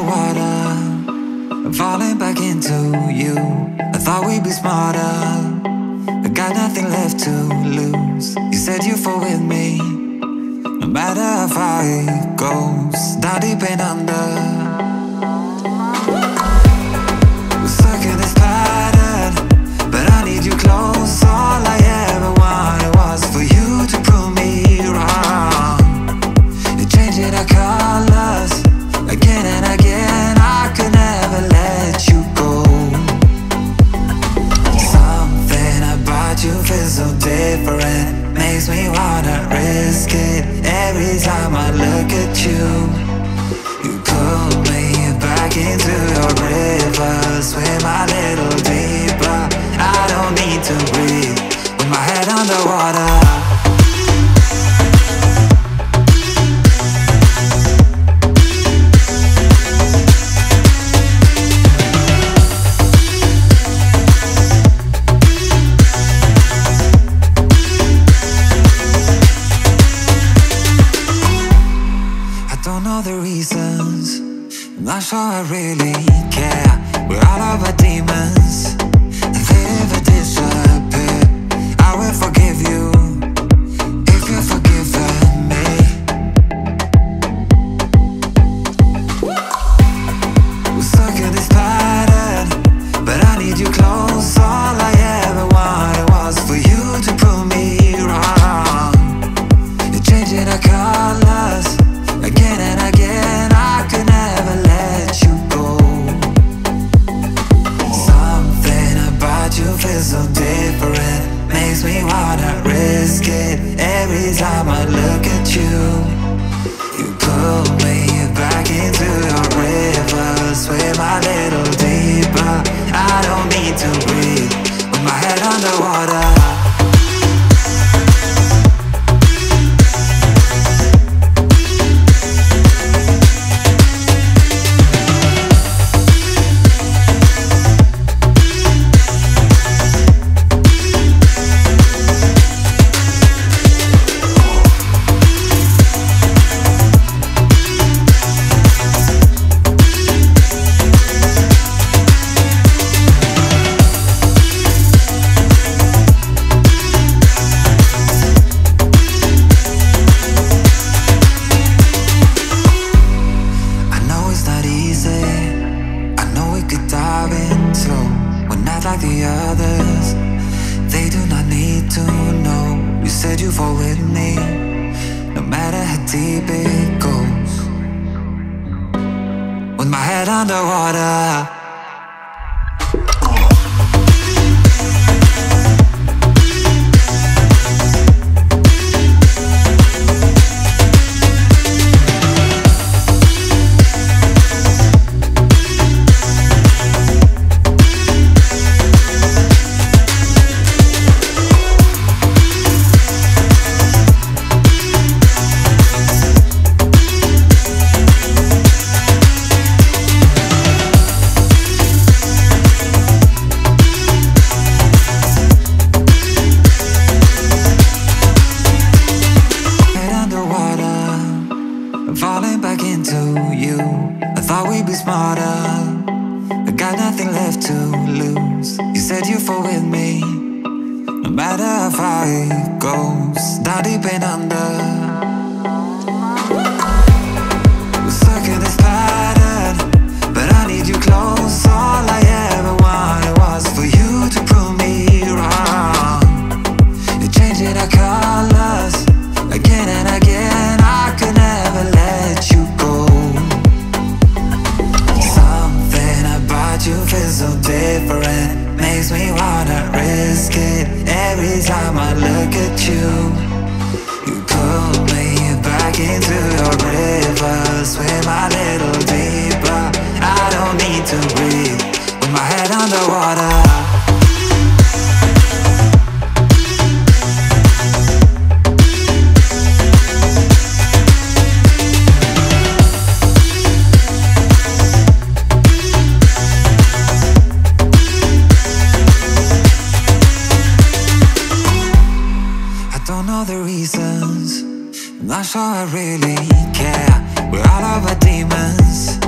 underwater, falling back into you. I thought we'd be smarter, I got nothing left to lose. You said you fall with me, no matter how far it goes. Down deep and under. Every time I look at you. You pull me back into your river, swim a little deeper. I don't need to breathe with my head underwater. I don't know the reasons. I'm not sure I really care. We're all of our demons. Makes me wanna risk it every time I look at you. You pull me back into your river, swim a little deeper. Said you fall with me, no matter how deep it goes. With my head underwater. I thought we'd be smarter, I got nothing left to lose. You said you fall with me, no matter how far it goes. Down deep and under. Every time not sure I really care. We're all of our demons.